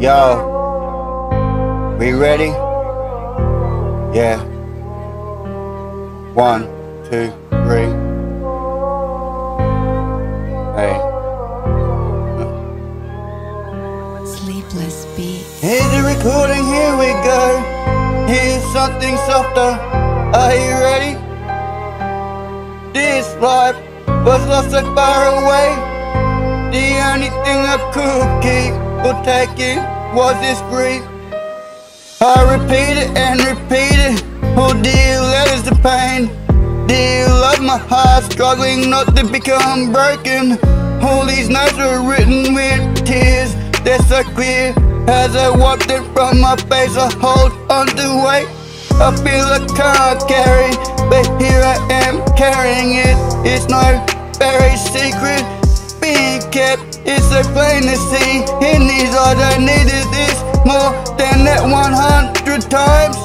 Yo, we ready? Yeah. One, two, three. Hey. Sleepless beat. Here's the recording, here we go. Here's something softer. Are you ready? This life was lost so far away. The only thing I could keep or it? was this grief. I repeat it and repeat it. Oh dear, that is the pain. Dear love, my heart struggling not to become broken. All these notes are written with tears. They're so clear. As I wiped it from my face, I hold on to weight. I feel I can't carry, but here I am carrying it. It's no very secret being kept it's so plain to see. In these eyes I needed this more than that 100 times.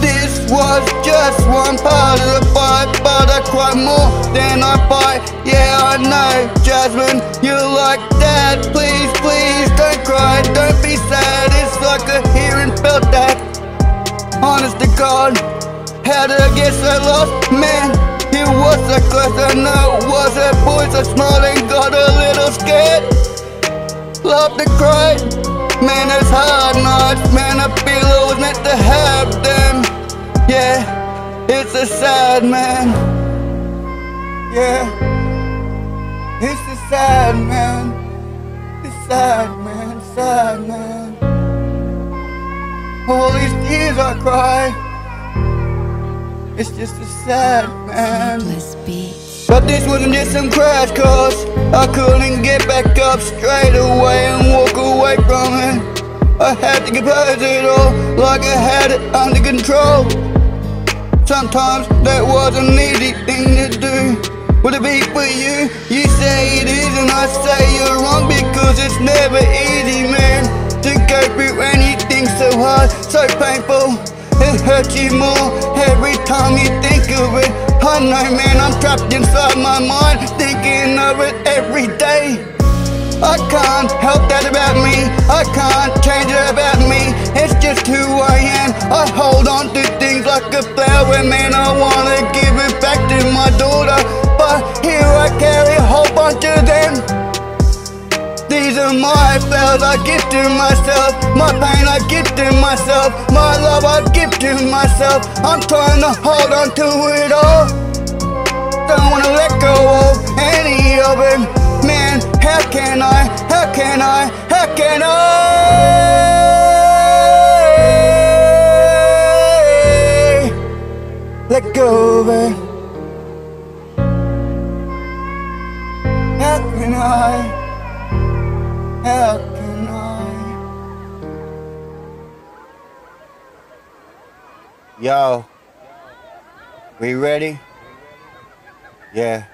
This was just one part of the fight But I cried more than I fight. Yeah, I know, Jasmine, you're like that. Please, please, don't cry, don't be sad. It's like a hearing felt that Honest to God, how did I get so lost? Man, it was I know it was a voice I smiled and got a little scared. Love to cry, man it's hard nights Man I feel I was meant to have them. Yeah, it's a sad man. Yeah, it's a sad man. It's sad man, sad man. All these tears I cry it's just a sad man. But this wasn't just some crash course. I couldn't get back up straight away and walk away from it. I had to compose it all like I had it under control. Sometimes that was an easy thing to do. Would it be for you? You say it is and I say you're wrong because it's never easy, man. To go through anything so hard, so painful. It hurts you more every time you think of it. Oh, I know, man, I'm trapped inside my mind, thinking of it every day. I can't help that about me. I can't change it about me. It's just who I am. I hold on to things like a flower, man. I flowers I give to myself. My pain I give to myself. My love I give to myself. I'm trying to hold on to it all. Don't wanna let go of any of it. Man, how can I, how can I, how can I? Let go of it. How can I Yo, we ready? Yeah.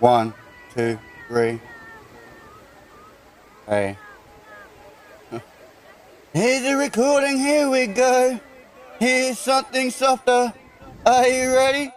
One, two, three. Hey. Here's the recording, here we go. Here's something softer. Are you ready?